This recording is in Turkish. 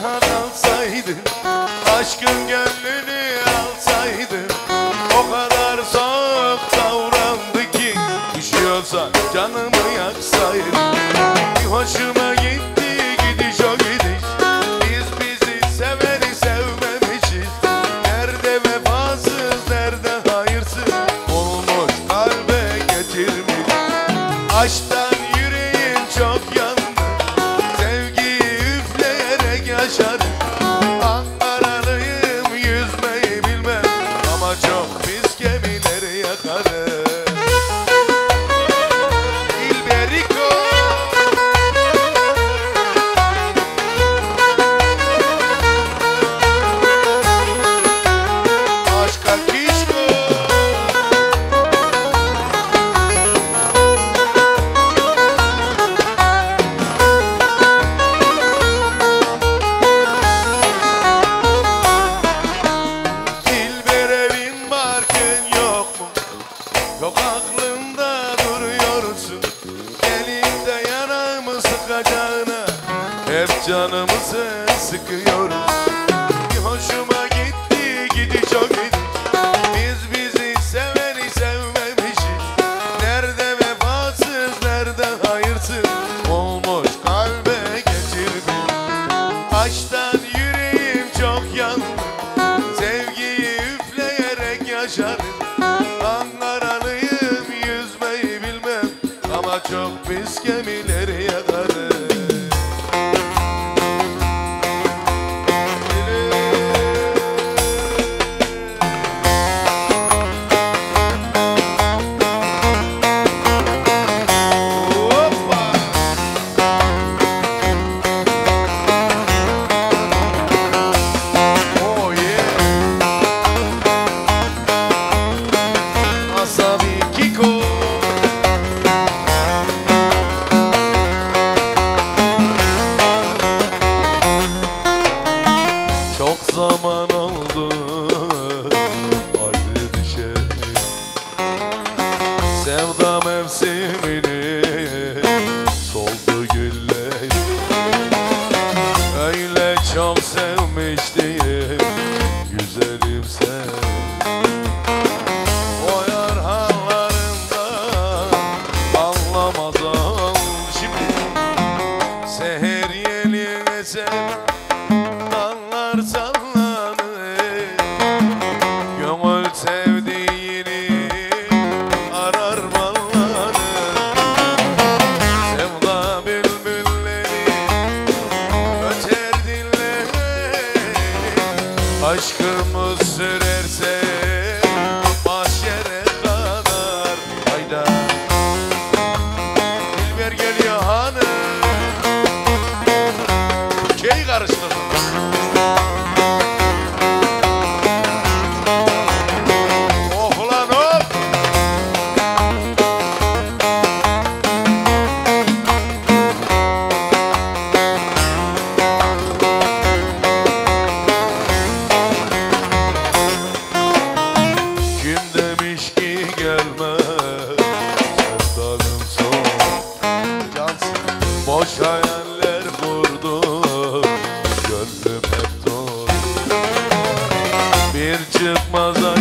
cihan alsaydın Aşkın gönlünü alsaydın O kadar soğuk davrandı ki Düşüyorsa canımı yaksaydın Bir hoşuma canımızı sıkıyor Bir hoşuma gitti gidiş akşam sevmiştim. Aşkımız süre çıkmaz ay